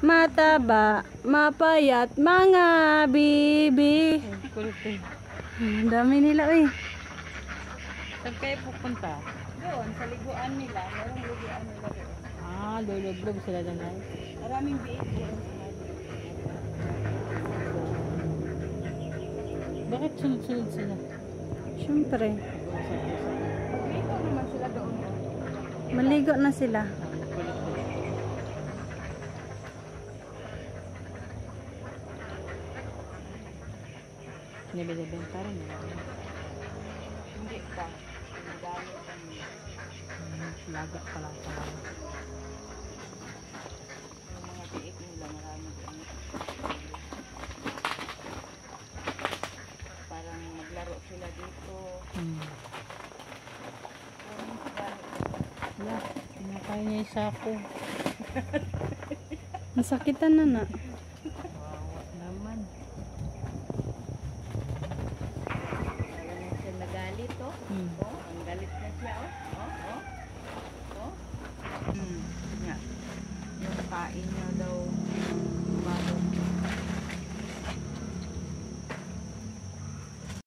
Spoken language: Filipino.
mataba, mapayat, mga bibi. Ang dami nila eh. Saan kayo pupunta? Doon, sa liguan nila, merong liguan nila doon. Ah, lulublob sila na lang. Maraming biik doon. Bakit sunod-sunod sila? Siyempre, Dito naman sila doon. maligo na sila. Nabibenta rin. eh. Hindi pa. Hmm, Laga pala pala. Yung mga biik nila, marami. Parang maglaro sila dito. Hmm. Wala. Pinakain niya yung sako. Nasakitan na na. Wawa naman. Parang siya nagalit, oh. Hmm. Oh, ang galit na siya, oh. Oh, oh. Oh. Hmm. Nga. Yung kain